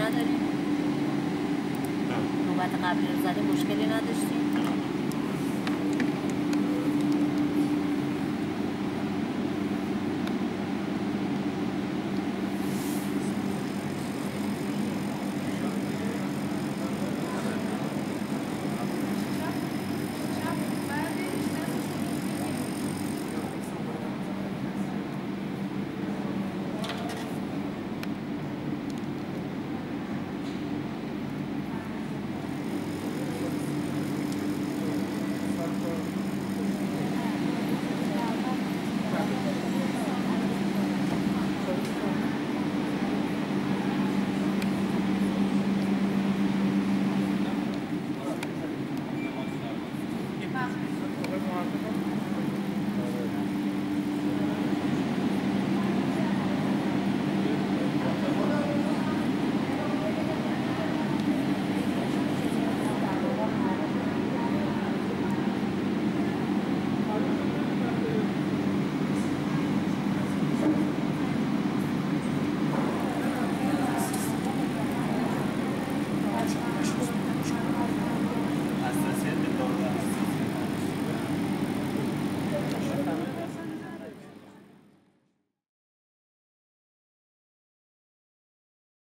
نداریم. نوبت قبلی رو زده مشکلی نداشتیم.